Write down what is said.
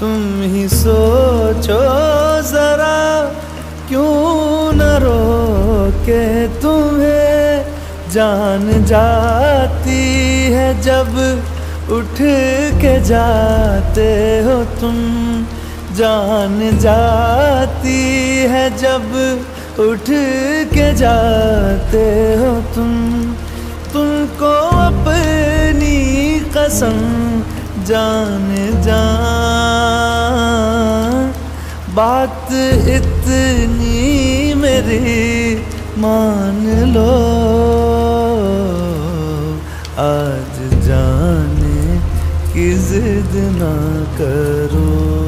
तुम ही सोचो जरा, क्यों न रोके तुम्हें? जान जाती है जब उठ के जाते हो तुम। जान जाती है जब उठ के जाते हो तुम। तुमको अपनी कसम, जान जान बात इतनी मेरी मान लो। आज जाने की जिद ना करो।